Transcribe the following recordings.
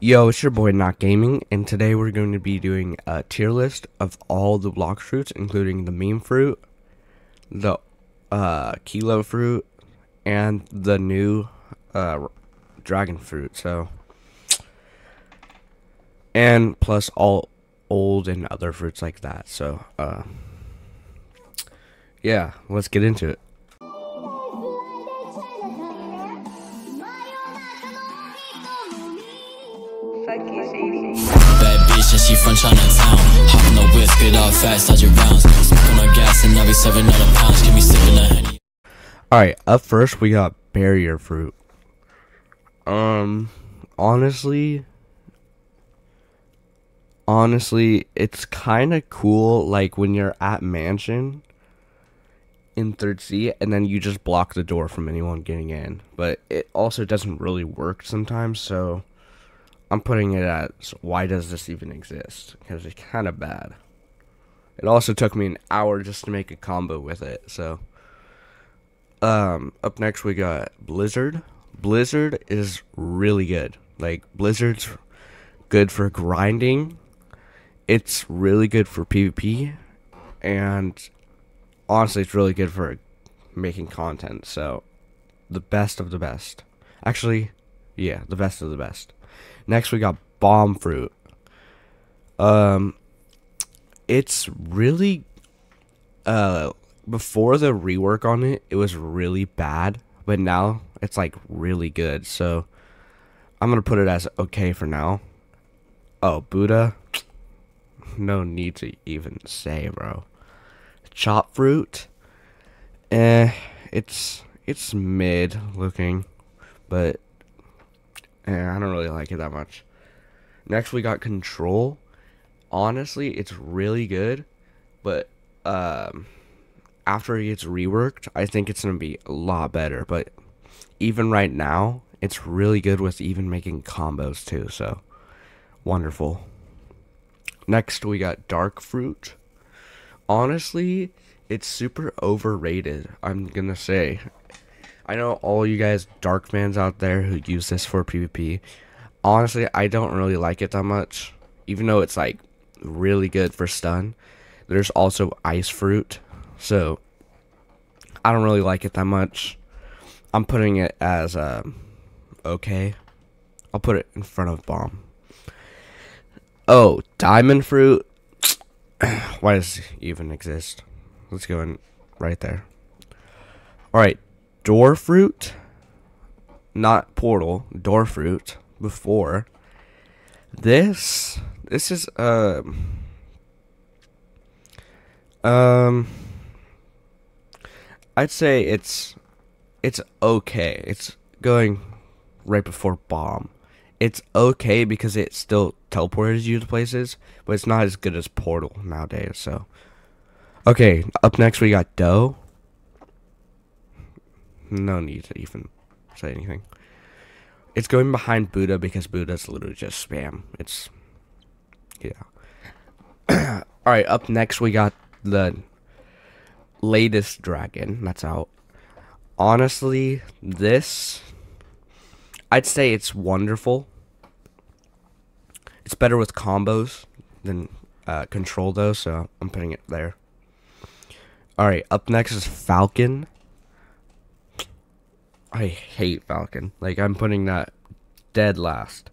Yo, it's your boy Not Gaming, and today we're going to be doing a tier list of all the Blox Fruits, including the meme fruit, the uh, kilo fruit, and the new uh, dragon fruit. So, and plus all old and other fruits like that. So, uh, yeah, let's get into it. Fast, rounds. Smoking on gas and I'll be pounds. Give me honey. Alright, up first we got barrier fruit. Um, honestly, honestly, it's kind of cool. Like when you're at mansion in third Sea, and then you just block the door from anyone getting in. But it also doesn't really work sometimes. So I'm putting it as why does this even exist? Because it's kind of bad. It also took me an hour just to make a combo with it. So. Um, up next we got Blizzard. Blizzard is really good. Like Blizzard's good for grinding. It's really good for PvP and honestly it's really good for making content. So the best of the best. Actually, yeah, the best of the best. Next we got Bomb Fruit. Um it's really uh before the rework on it, it was really bad, but now it's like really good. So I'm gonna put it as okay for now. Oh, Buddha, no need to even say, bro. Chop fruit, eh, it's it's mid looking, but eh, I don't really like it that much. Next we got control. Honestly, it's really good, but um after it gets reworked, I think it's gonna be a lot better. But even right now, it's really good with even making combos too. So wonderful. Next, we got dark fruit. Honestly, it's super overrated. I'm gonna say. I know all you guys dark fans out there who use this for PvP. Honestly, I don't really like it that much. Even though it's like really good for stun. There's also ice fruit so I don't really like it that much. I'm putting it as um, okay. I'll put it in front of bomb. Oh, diamond fruit. Why does it even exist? Let's go in right there. All right, door fruit. Not portal, door fruit. Before this, this is um um I'd say it's it's okay. It's going right before bomb. It's okay because it still teleports you to places, but it's not as good as Portal nowadays. So, okay. Up next we got Dough. No need to even say anything. It's going behind Buddha because Buddha's literally just spam. It's yeah. All right. Up next we got the latest dragon that's out. Honestly, this I'd say it's wonderful. It's better with combos than uh, control though, so I'm putting it there. Alright, up next is Falcon. I hate Falcon. Like I'm putting that dead last.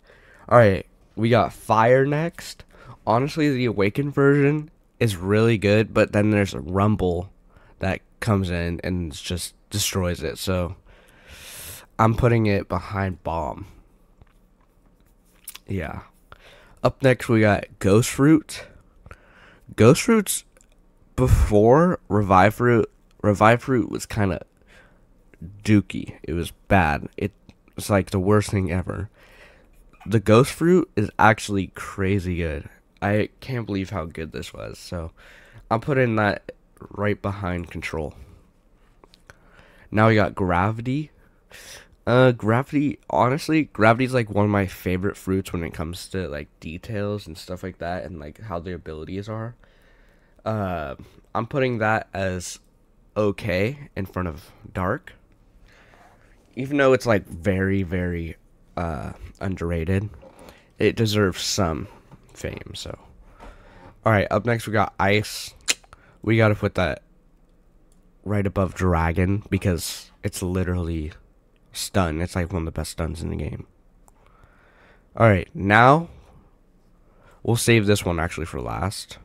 Alright, we got Fire next. Honestly, the Awakened version is really good, but then there's a Rumble that comes in and just destroys it. So I'm putting it behind bomb. Yeah. Up next we got Ghost Fruit. Ghost Fruit's before Revive Fruit. Revive Fruit was kind of dookie. It was bad. It was like the worst thing ever. The Ghost Fruit is actually crazy good. I can't believe how good this was. So I'll put in that right behind control. Now we got gravity. Uh, gravity. Honestly, gravity is like one of my favorite fruits when it comes to like details and stuff like that, and like how the abilities are. Uh, I'm putting that as okay in front of dark. Even though it's like very, very uh underrated, it deserves some fame. So, all right, up next we got ice. We got to put that right above dragon because it's literally stun. It's like one of the best stuns in the game. All right, now we'll save this one actually for last.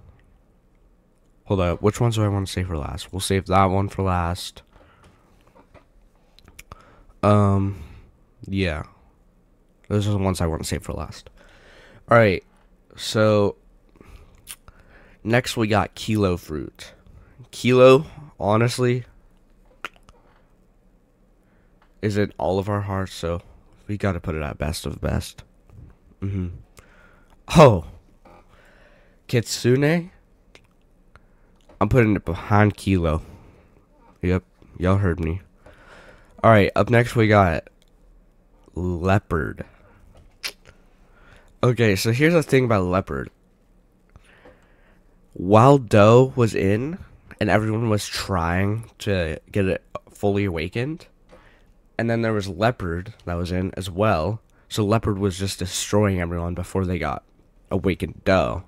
Hold up, which ones do I want to save for last? We'll save that one for last. Um, yeah. Those are the ones I want to save for last. All right, so next we got kilo fruit. Kilo, honestly, is in all of our hearts, so we got to put it at best of best. Mm-hmm. Oh, Kitsune. I'm putting it behind Kilo. Yep, y'all heard me. All right, up next we got Leopard. Okay, so here's the thing about Leopard. While Dough was in, and everyone was trying to get it fully awakened, and then there was Leopard that was in as well. So Leopard was just destroying everyone before they got awakened Dough.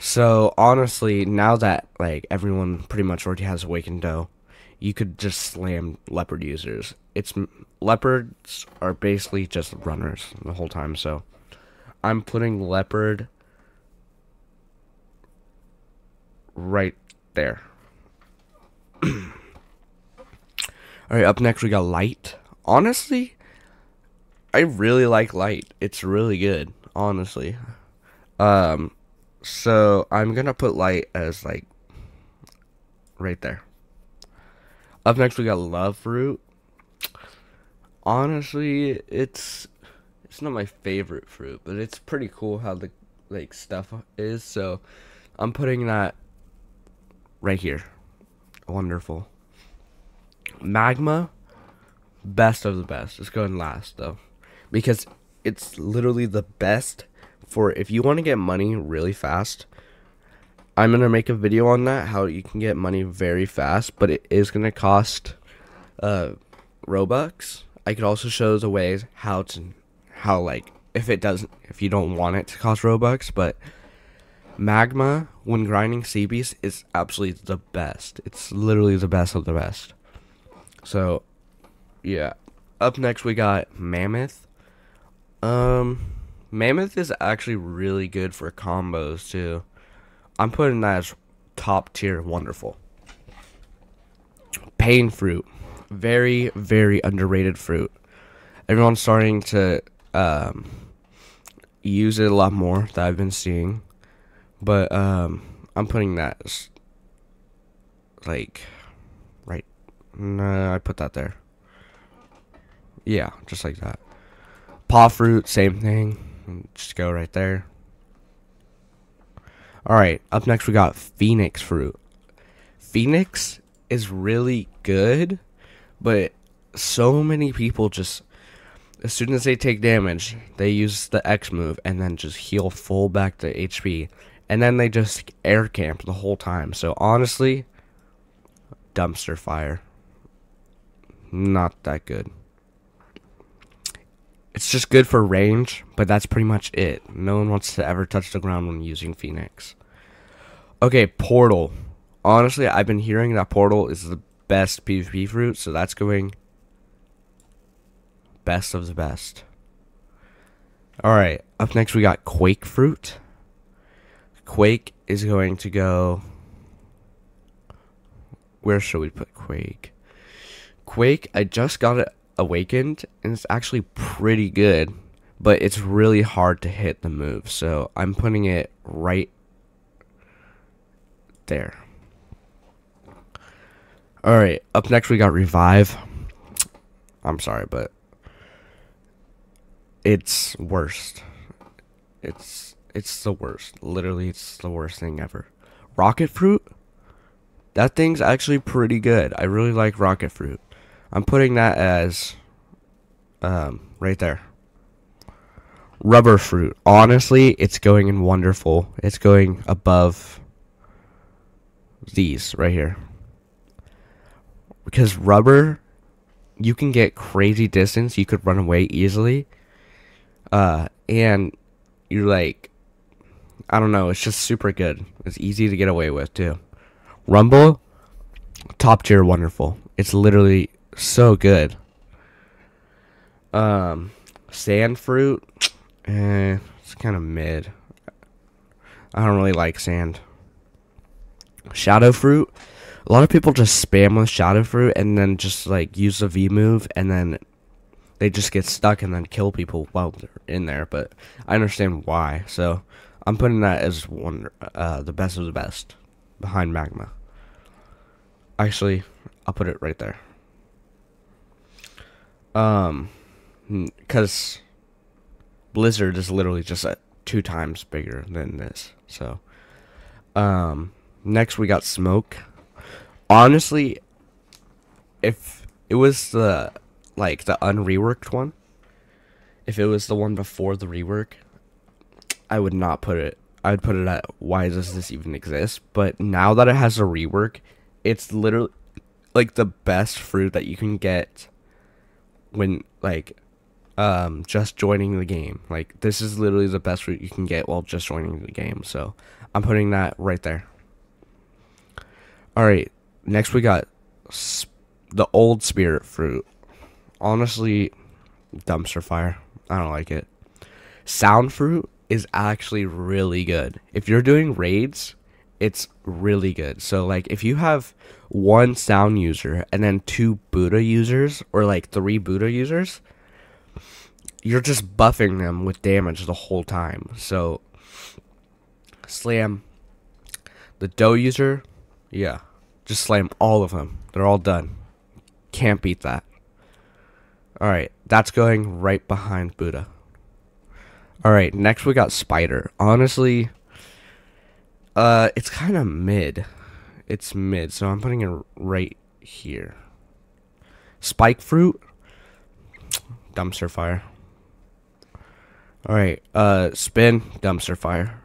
So honestly, now that like everyone pretty much already has awakened Dough, you could just slam Leopard users. It's Leopards are basically just runners the whole time. So I'm putting Leopard right there. All right, up next we got Light. Honestly, I really like Light. It's really good, honestly. Um so I'm to put Light as like right there. Up next we got Love Fruit. Honestly, it's it's not my favorite fruit, but it's pretty cool how the like stuff is. So I'm putting that right here. Wonderful. Magma, best of the best. It's going last though, because it's literally the best for if you want to get money really fast. I'm gonna make a video on that how you can get money very fast, but it is gonna cost uh, Robux. I could also show the ways how to how like if it doesn't if you don't want it to cost Robux, but Magma when grinding CBs is absolutely the best. It's literally the best of the best. So, yeah. Up next we got Mammoth. Um, Mammoth is actually really good for combos too. I'm putting that as top tier wonderful. Pain fruit. Very, very underrated fruit. Everyone's starting to um, use it a lot more that I've been seeing. But um, I'm putting that like right. No, I put that there. Yeah, just like that. Paw fruit, same thing. Just go right there. All right, up next we got Phoenix fruit. Phoenix is really good, but so many people just as soon as they take damage, they use the X move and then just heal full back to HP and then they just air camp the whole time. So honestly, dumpster fire. Not that good. It's just good for range, but that's pretty much it. No one wants to ever touch the ground when using Phoenix. Okay, Portal. Honestly, I've been hearing that Portal is the best PvP fruit, so that's going best of the best. Alright, up next we got Quake Fruit. Quake is going to go. Where should we put Quake? Quake, I just got it awakened, and it's actually pretty good, but it's really hard to hit the move, so I'm putting it right there. Alright, up next we got Revive. I'm sorry, but it's worst. It's it's the worst. Literally, it's the worst thing ever. Rocket fruit? That thing's actually pretty good. I really like rocket fruit. I'm putting that as um, right there. Rubber fruit. Honestly, it's going in wonderful. It's going above these right here. Because rubber, you can get crazy distance. You could run away easily. Uh, and you're like, I don't know. It's just super good. It's easy to get away with too. Rumble, top tier, wonderful. It's literally so good. Um, sand fruit, eh, it's kind of mid. I don't really like sand. Shadow fruit, a lot of people just spam with shadow fruit and then just like use the V move and then they just get stuck and then kill people while they're in there. But I understand why, so I'm putting that as one uh, the best of the best behind magma. Actually, I'll put it right there. Um, because Blizzard is literally just at two times bigger than this. So, um, next we got Smoke. Honestly, if it was the like the unreworked one, if it was the one before the rework, I would not put it. I would put it at why does this even exist? But now that it has a rework, it's literally like the best fruit that you can get when like um just joining the game. Like this is literally the best fruit you can get while just joining the game. So I'm putting that right there. All right, next we got sp- the old spirit fruit. Honestly, dumpster fire. I don't like it. Sound fruit is actually really good. If you're doing raids, it's really good. So like if you have one sound user and then two Buddha users or like three Buddha users, you're just buffing them with damage the whole time. So slam the dough user, yeah, just slam all of them. They're all done. Can't beat that. All right, that's going right behind Buddha. All right, next we got Spider. Honestly, uh, it's kind of mid. It's mid, so I'm putting it right here. Spike fruit, dumpster fire. All right, uh, spin, dumpster fire.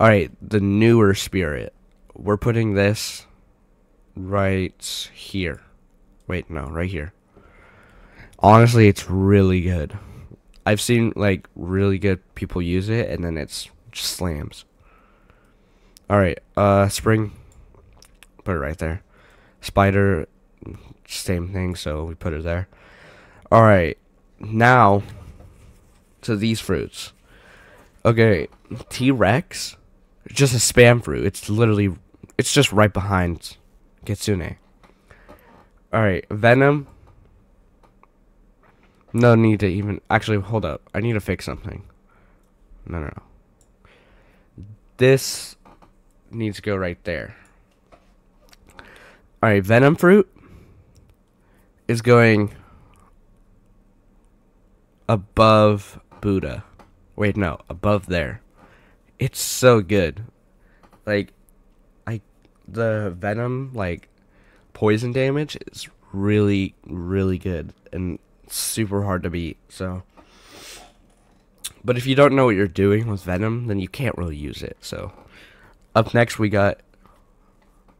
All right, the newer spirit. We're putting this right here. Wait, no, right here. Honestly, it's really good. I've seen like really good people use it, and then it's just slams. All right, uh, spring. Put it right there. Spider, same thing. So we put it there. All right, now to these fruits. Okay, T Rex, just a spam fruit. It's literally, it's just right behind Kitsune. All right, Venom. No need to even actually hold up. I need to fix something. No, no, no. This needs to go right there. All right, venom fruit is going above Buddha. Wait, no, above there. It's so good. Like I the venom like poison damage is really really good and super hard to beat. So but if you don't know what you're doing with venom, then you can't really use it. So up next, we got.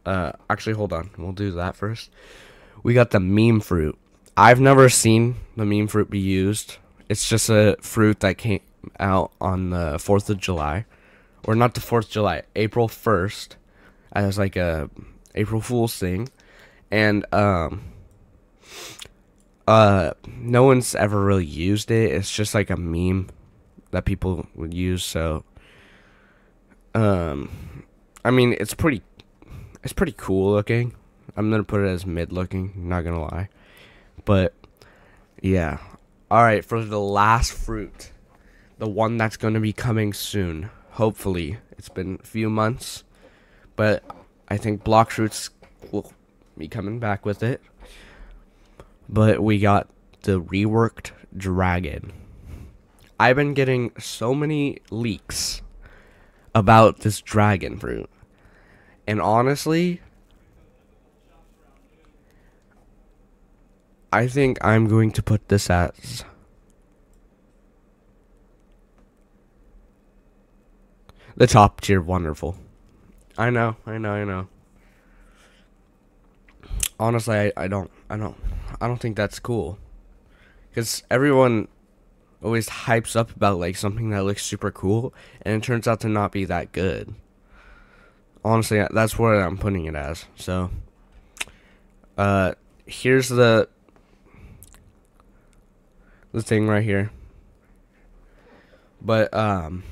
Uh, actually, hold on. We'll do that first. We got the meme fruit. I've never seen the meme fruit be used. It's just a fruit that came out on the 4th of July. Or not the 4th of July, April 1st. As like a April Fool's thing. And, um. Uh, no one's ever really used it. It's just like a meme that people would use. So, um, I mean, it's pretty, it's pretty cool looking. I'm gonna put it as mid looking. Not gonna lie, but yeah. All right, for the last fruit, the one that's gonna be coming soon. Hopefully, it's been a few months, but I think Blox Fruits will be coming back with it. But we got the reworked dragon. I've been getting so many leaks about this dragon fruit. And honestly, I think I'm going to put this as the top tier wonderful. I know, I know, I know. Honestly, I, I don't, I don't, I don't think that's cool. Because everyone, always hypes up about like something that looks super cool and it turns out to not be that good. Honestly, that's what I'm putting it as. So uh here's the the thing right here. But um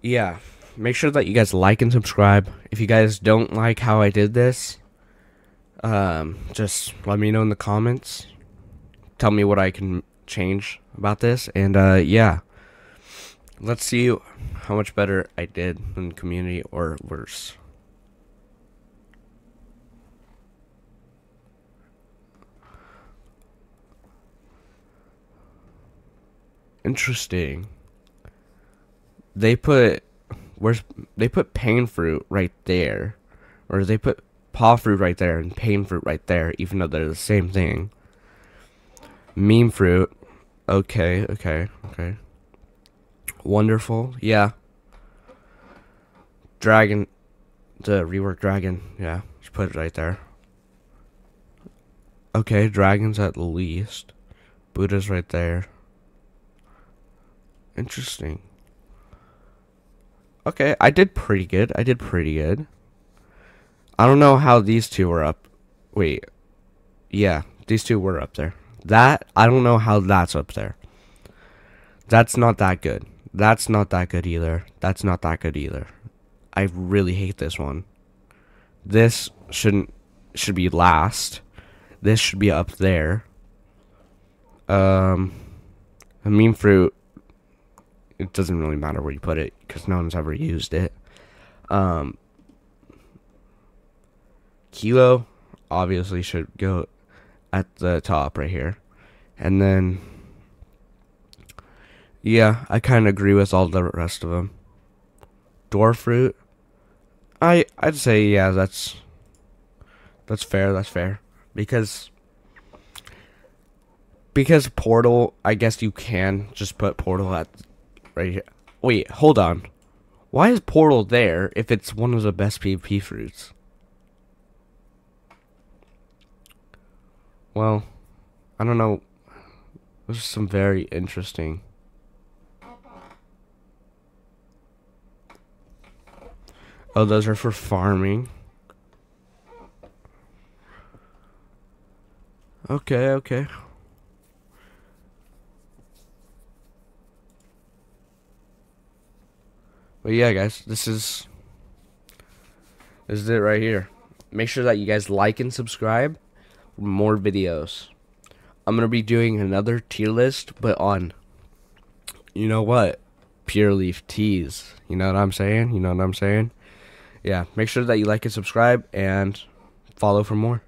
yeah, make sure that you guys like and subscribe. If you guys don't like how I did this, um just let me know in the comments. Tell me what I can change about this and uh yeah. Let's see how much better I did in community or worse. Interesting. They put where's they put pain fruit right there, or they put paw fruit right there and pain fruit right there, even though they're the same thing. Meme fruit. Okay, okay, okay. Wonderful. Yeah. Dragon. The rework dragon. Yeah. Just put it right there. Okay, dragons at least. Buddha's right there. Interesting. Okay, I did pretty good. I did pretty good. I don't know how these two were up. Wait. Yeah, these two were up there. That, I don't know how that's up there. That's not that good. That's not that good either. That's not that good either. I really hate this one. This shouldn't should be last. This should be up there. Um, a meme fruit it doesn't really matter where you put it because no one's ever used it. Um, Kilo obviously should go at the top right here, and then yeah, I kind of agree with all the rest of them. Door fruit, I I'd say yeah, that's that's fair. That's fair because because portal, I guess you can just put portal at right here. Wait, hold on. Why is Portal there if it's one of the best PvP fruits? Well, I don't know. This is some very interesting. Oh, those are for farming. Okay, okay. But yeah, guys, this is this is it right here. Make sure that you guys like and subscribe more videos. I'm gonna be doing another tier list, but on you know what? Pure leaf teas. You know what I'm saying? You know what I'm saying? Yeah, make sure that you like and subscribe and follow for more.